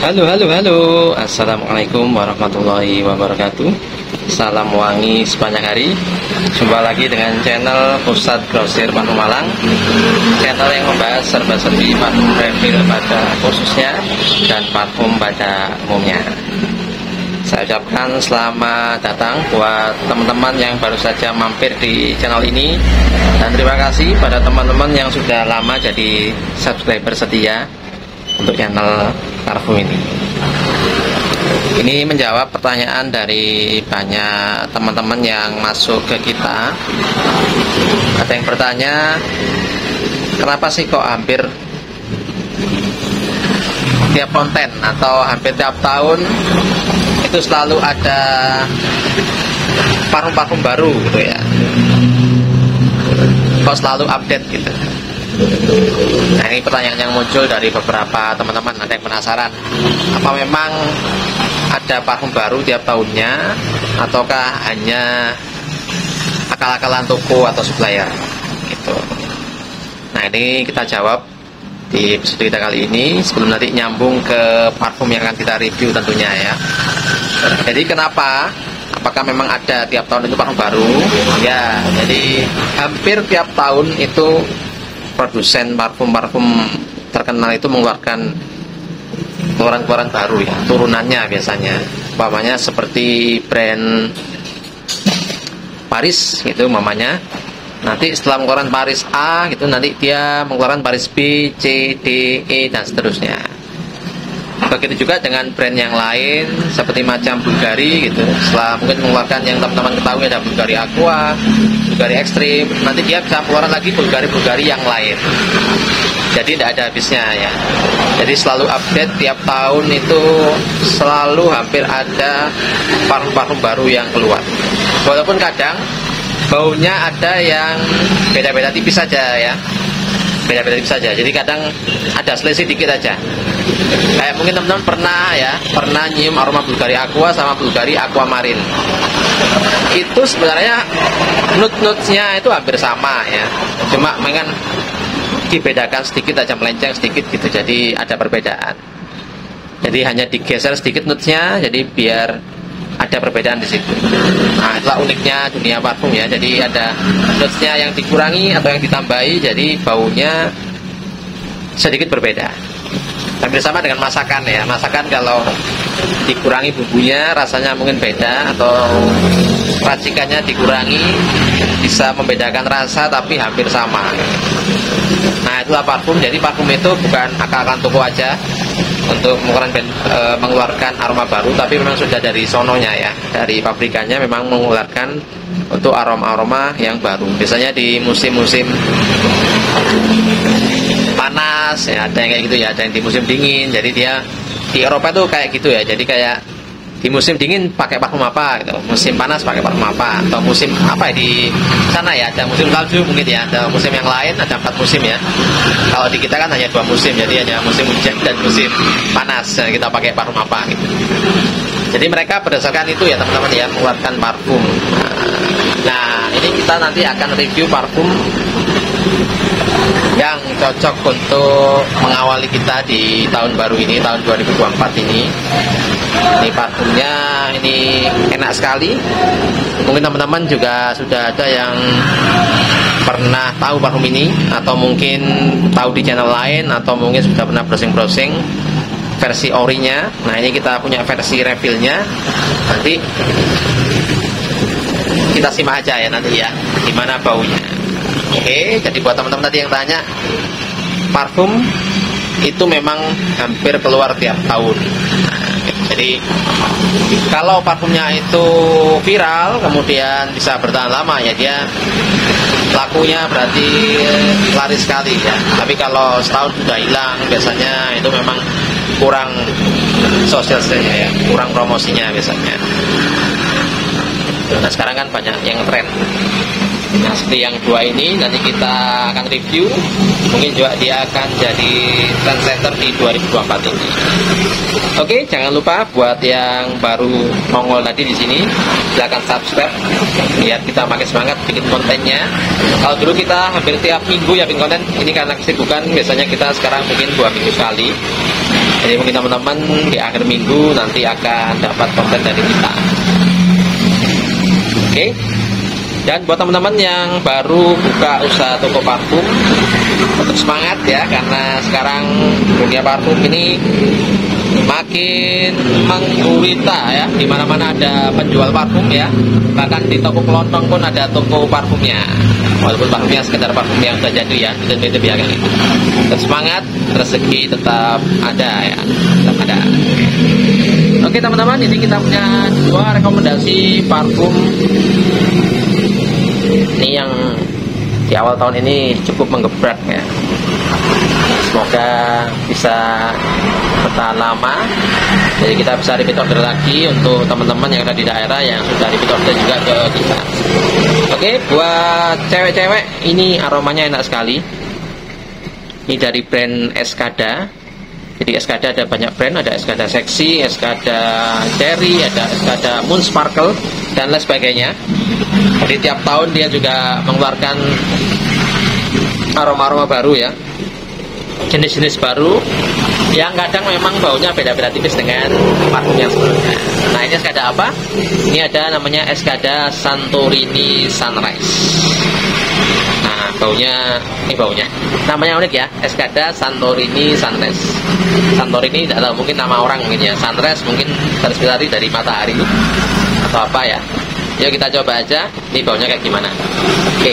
Halo, halo, halo. Assalamualaikum warahmatullahi wabarakatuh. Salam wangi sepanjang hari. Jumpa lagi dengan channel Pusat Grosir Parfum Malang. Channel yang membahas serba-serbi parfum refill pada khususnya dan parfum pada umumnya. Saya ucapkan selamat datang buat teman-teman yang baru saja mampir di channel ini dan terima kasih pada teman-teman yang sudah lama jadi subscriber setia untuk channel parfum ini. Ini menjawab pertanyaan dari banyak teman-teman yang masuk ke kita. Ada yang bertanya, kenapa sih kok hampir tiap konten atau hampir tiap tahun itu selalu ada parfum-parfum baru gitu ya kok selalu update gitu nah ini pertanyaan yang muncul dari beberapa teman-teman ada yang penasaran. Apa memang ada parfum baru tiap tahunnya ataukah hanya akal-akalan toko atau supplier? Gitu. Nah ini kita jawab di episode kita kali ini sebelum nanti nyambung ke parfum yang akan kita review tentunya ya. Jadi kenapa? Apakah memang ada tiap tahun itu parfum baru? Ya jadi hampir tiap tahun itu produsen parfum-parfum terkenal itu mengeluarkan keluaran-keluaran baru ya turunannya biasanya. Umpamanya seperti brand Paris itu mamanya nanti setelah mengeluarkan Paris A gitu nanti dia mengeluarkan Paris B, C, D, E dan seterusnya begitu juga dengan brand yang lain seperti macam Bulgari gitu. Setelah mungkin mengeluarkan yang teman-teman ketahui ada Bulgari Aqua Bulgari Extreme. Nanti dia bisa mengeluarkan lagi Bulgari-Bulgari yang lain. Jadi tidak ada habisnya ya. Jadi selalu update tiap tahun itu selalu hampir ada parfum-parfum baru yang keluar. Walaupun kadang baunya ada yang beda-beda tipis saja ya beda-beda tipis saja. Jadi kadang ada selisih dikit aja. Kayak mungkin teman-teman pernah ya pernah nyium aroma Bulgari Aqua sama Bulgari Aquamarine itu sebenarnya nut-nutnya itu hampir sama ya. Cuma mungkin dibedakan sedikit aja melenceng sedikit gitu. Jadi ada perbedaan. Jadi hanya digeser sedikit nutnya jadi biar ada perbedaan di situ. Nah, itulah uniknya dunia parfum ya. Jadi ada notesnya yang dikurangi atau yang ditambahi, jadi baunya sedikit berbeda. Hampir sama dengan masakan ya. Masakan kalau dikurangi bumbunya rasanya mungkin beda atau racikannya dikurangi bisa membedakan rasa tapi hampir sama. Nah itulah parfum. Jadi parfum itu bukan akal-akalan toko aja, untuk mengeluarkan, e, mengeluarkan aroma baru tapi memang sudah dari sononya ya dari pabrikannya memang mengeluarkan untuk aroma-aroma yang baru biasanya di musim-musim panas ya ada yang kayak gitu ya ada yang di musim dingin jadi dia di Eropa tuh kayak gitu ya jadi kayak di musim dingin pakai parfum apa gitu. Musim panas pakai parfum apa? Atau musim apa ya di sana ya? Ada musim salju mungkin ya ada musim yang lain ada empat musim ya. Kalau di kita kan hanya dua musim jadi hanya musim hujan dan musim panas dan kita pakai parfum apa gitu. Jadi mereka berdasarkan itu ya teman-teman ya mengeluarkan parfum. Nah ini kita nanti akan review parfum yang cocok untuk mengawali kita di tahun baru ini tahun 2024 ini. Ini parfumnya ini enak sekali. Mungkin teman-teman juga sudah ada yang pernah tahu parfum ini atau mungkin tahu di channel lain atau mungkin sudah pernah browsing-browsing versi orinya. Nah ini kita punya versi refillnya. Nanti kita simak aja ya nanti ya gimana baunya Oke, jadi buat teman-teman tadi yang tanya, parfum itu memang hampir keluar tiap tahun. jadi kalau parfumnya itu viral, kemudian bisa bertahan lama ya dia lakunya berarti laris sekali ya. Tapi kalau setahun sudah hilang, biasanya itu memang kurang sosial ya, kurang promosinya biasanya. Nah sekarang kan banyak yang tren Nah seperti yang dua ini nanti kita akan review. Mungkin juga dia akan jadi trendsetter di 2024 ini. Oke jangan lupa buat yang baru nongol tadi di sini Silahkan subscribe Biar kita makin semangat bikin kontennya. Kalau dulu kita hampir tiap minggu ya bikin konten Ini karena kesibukan biasanya kita sekarang mungkin dua minggu sekali. Jadi mungkin teman-teman di akhir minggu nanti akan dapat konten dari kita. Oke dan buat teman-teman yang baru buka usaha toko parfum tetap semangat ya karena sekarang dunia parfum ini makin menggurita ya. Di mana mana ada penjual parfum ya. Bahkan di toko kelontong pun ada toko parfumnya. Walaupun parfumnya sekedar parfum yang sudah jadi ya dan beda biarkan itu tetap semangat rezeki tetap ada ya tetap ada. Oke teman-teman ini kita punya dua rekomendasi parfum ini yang di awal tahun ini cukup menggebrak ya. Semoga bisa bertahan lama. Jadi kita bisa repeat order lagi untuk teman-teman yang ada di daerah yang sudah repeat order juga ke kita. Oke buat cewek-cewek ini aromanya enak sekali. Ini dari brand Eskada. Jadi Eskada ada banyak brand ada Eskada Seksi, Eskada Cherry, ada Eskada Moon Sparkle dan lain sebagainya jadi tiap tahun dia juga mengeluarkan aroma-aroma baru ya jenis-jenis baru yang kadang memang baunya beda-beda tipis dengan parfum yang sebelumnya. Nah ini Eskada apa? Ini ada namanya Eskada Santorini Sunrise. Nah baunya, ini baunya. Namanya unik ya, Eskada Santorini Sunrise. Santorini tidak tahu mungkin nama orang mungkin ya. Sunrise mungkin terinspirasi dari matahari atau apa ya. Yuk kita coba aja, ini baunya kayak gimana. Oke.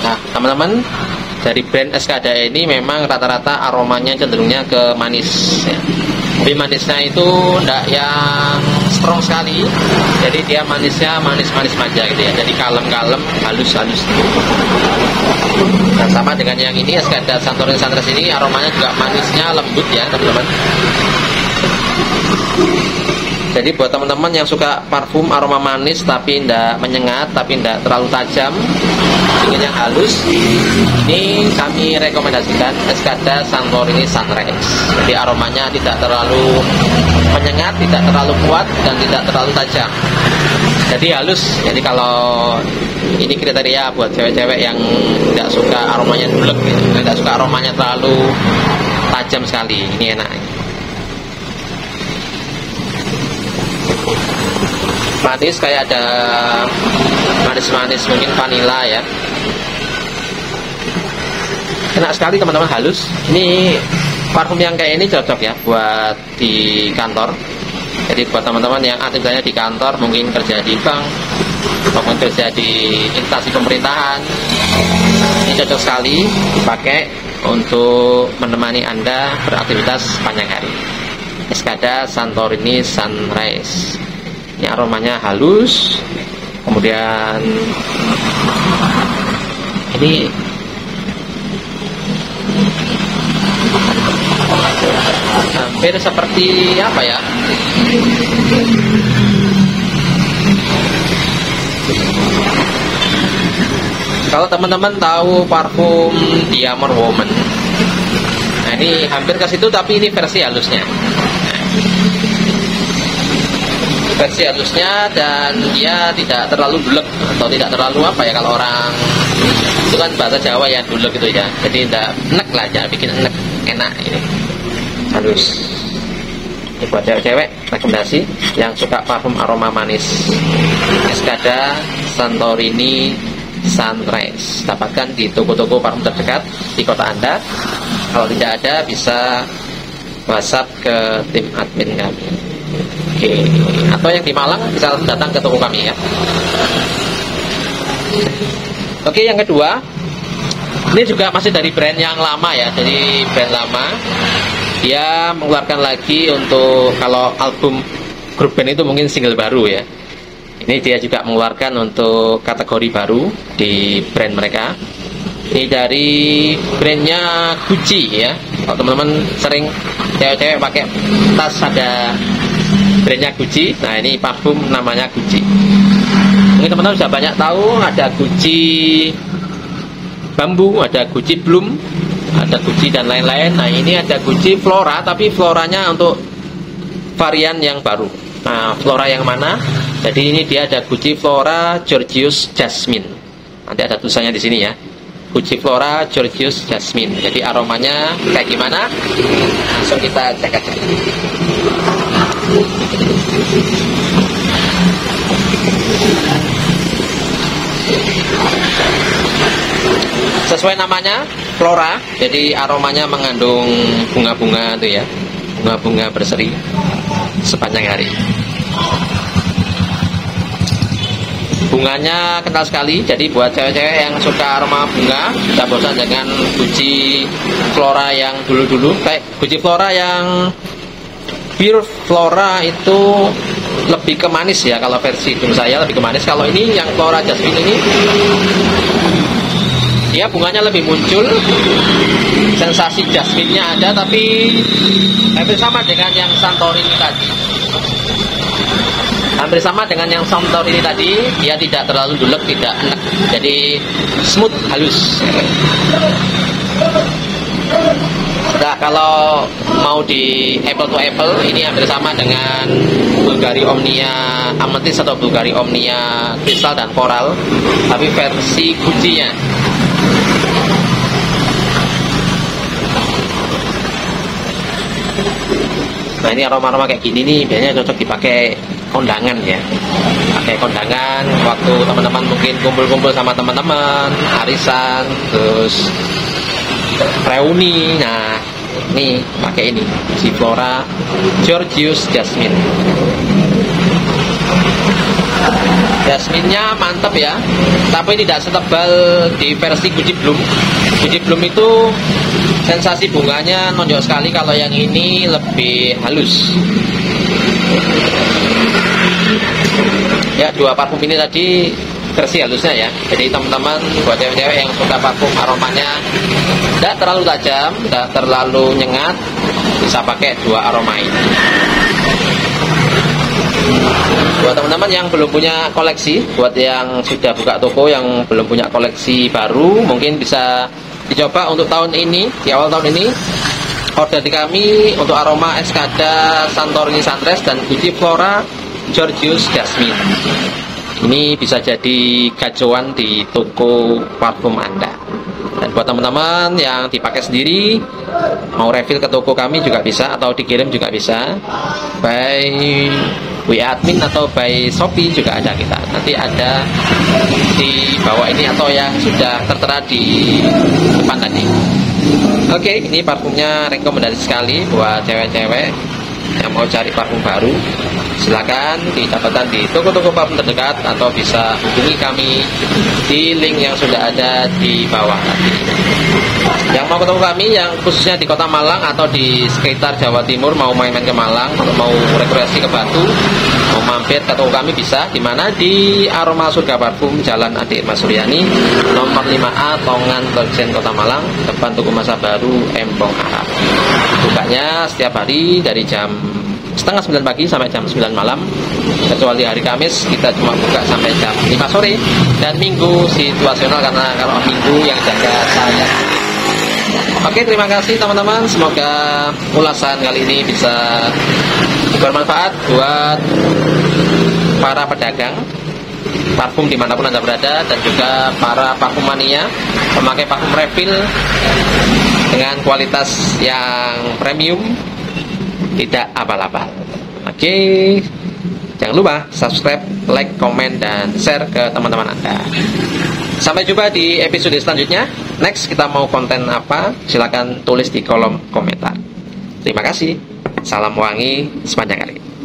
Nah, teman-teman, dari brand Eskada ini memang rata-rata aromanya cenderungnya ke manis. Ya. Tapi manisnya itu tidak yang strong sekali, jadi dia manisnya manis-manis aja gitu ya. Jadi kalem-kalem, halus-halus. Nah, sama dengan yang ini Eskada Santorini Sunrise ini aromanya juga manisnya lembut ya, teman-teman. Jadi buat teman-teman yang suka parfum aroma manis tapi tidak menyengat, tapi tidak terlalu tajam, ingin yang halus, ini kami rekomendasikan Escada Santorini Sunrise. Jadi aromanya tidak terlalu menyengat, tidak terlalu kuat, dan tidak terlalu tajam. Jadi halus. Jadi kalau ini kriteria buat cewek-cewek yang tidak suka aromanya dulek, tidak suka aromanya terlalu tajam sekali. Ini enak. manis kayak ada manis-manis mungkin vanila ya enak sekali teman-teman. Halus. Ini parfum yang kayak ini cocok ya buat di kantor. Jadi buat teman-teman yang aktifnya di kantor mungkin kerja di bank maupun kerja di instansi pemerintahan. Ini cocok sekali dipakai untuk menemani anda beraktivitas panjang hari. Eskada Santorini Sunrise. Ini aromanya halus. Kemudian ini hampir seperti apa ya? Kalau teman-teman tahu parfum Diamond Woman. Nah ini hampir ke situ tapi ini versi halusnya versi halusnya dan dia tidak terlalu dulek atau tidak terlalu apa ya kalau orang itu kan bahasa Jawa ya dulek gitu ya. Jadi tidak enak lah ya bikin enak enak ini. Halus ini buat cewek-cewek rekomendasi yang suka parfum aroma manis. Escada Santorini Sunrise dapatkan di toko-toko parfum terdekat di kota anda. Kalau tidak ada bisa WhatsApp ke tim admin kami Oke. Atau yang di Malang bisa datang ke toko kami ya. Oke, yang kedua, ini juga masih dari brand yang lama ya, jadi brand lama. Dia mengeluarkan lagi untuk kalau album grup band itu mungkin single baru ya. Ini dia juga mengeluarkan untuk kategori baru di brand mereka. Ini dari brandnya Gucci ya. Kalau teman-teman sering cewek-cewek pakai tas ada brandnya Gucci nah ini parfum namanya Gucci ini teman-teman sudah banyak tahu ada Gucci bambu ada Gucci bloom ada Gucci dan lain-lain nah ini ada Gucci flora tapi floranya untuk varian yang baru nah flora yang mana Jadi ini dia ada Flora Georgius Jasmine. Nanti ada tulisannya di sini ya. Flora Georgius Jasmine. Jadi aromanya kayak gimana? Langsung kita cek aja. Sesuai namanya, flora. Jadi aromanya mengandung bunga-bunga itu ya. Bunga-bunga berseri sepanjang hari. bunganya kental sekali jadi buat cewek-cewek yang suka aroma bunga tidak bosan dengan buji flora yang dulu-dulu kayak buji flora yang pure flora itu lebih ke manis ya kalau versi itu saya lebih ke manis. Kalau ini yang flora jasmine ini dia bunganya lebih muncul. Sensasi jasminnya ada tapi hampir sama dengan yang santorini tadi. Hampir sama dengan yang Somtor ini tadi dia tidak terlalu dulek tidak enak. Jadi smooth halus kalau mau di apple to apple ini hampir sama dengan Bulgari Omnia Amethyst atau Bulgari Omnia Crystal dan Coral tapi versi kuncinya. Nah ini aroma-aroma kayak gini nih biasanya cocok dipakai kondangan ya. Pakai kondangan waktu teman-teman mungkin kumpul-kumpul sama teman-teman arisan terus reuni. Nah ini pakai ini si Flora Georgius Jasmine. Jasminnya mantep ya tapi tidak setebal di versi Gucci Bloom. Gucci Bloom itu sensasi bunganya nonjok sekali kalau yang ini lebih halus. Ya dua parfum ini tadi versi halusnya ya. Jadi teman-teman buat cewek-cewek yang suka parfum aromanya tidak terlalu tajam tidak terlalu nyengat bisa pakai dua aroma ini. Buat teman-teman yang belum punya koleksi buat yang sudah buka toko yang belum punya koleksi baru mungkin bisa dicoba untuk tahun ini di awal tahun ini. Order di kami untuk aroma Escada Santorini Sunrise dan Gucci Flora Georgius Jasmine. Ini bisa jadi gacuan di toko parfum Anda. Dan buat teman-teman yang dipakai sendiri, mau refill ke toko kami juga bisa atau dikirim juga bisa. By WA admin atau by Shopee juga ada kita. Nanti ada di bawah ini atau yang sudah tertera di depan tadi. Oke, ini parfumnya rekomendasi sekali buat cewek-cewek yang mau cari parfum baru silakan didapatkan di toko-toko parfum terdekat atau bisa hubungi kami di link yang sudah ada di bawah. Yang mau ketemu kami yang khususnya di Kota Malang atau di sekitar Jawa Timur mau main-main ke Malang atau mau rekreasi ke Batu, mau mampir ke toko kami bisa di mana di Aroma Surga Parfum Jalan Adi Irma Suryani nomor 5A Tongan Berjen Kota Malang depan toko masa baru Embong Arab. Bukanya setiap hari dari jam setengah sembilan pagi sampai jam 9 malam. Kecuali hari Kamis kita cuma buka sampai jam 5 sore. Dan minggu situasional karena kalau minggu yang jaga saya. Oke terima kasih teman-teman. Semoga ulasan kali ini bisa bermanfaat buat para pedagang parfum di mana pun anda berada dan juga para parfum mania pemakai parfum refill dengan kualitas yang premium tidak abal-abal. Oke, jangan lupa subscribe, like, komen, dan share ke teman-teman Anda. Sampai jumpa di episode selanjutnya. Next kita mau konten apa? Silahkan tulis di kolom komentar. Terima kasih. Salam wangi sepanjang hari.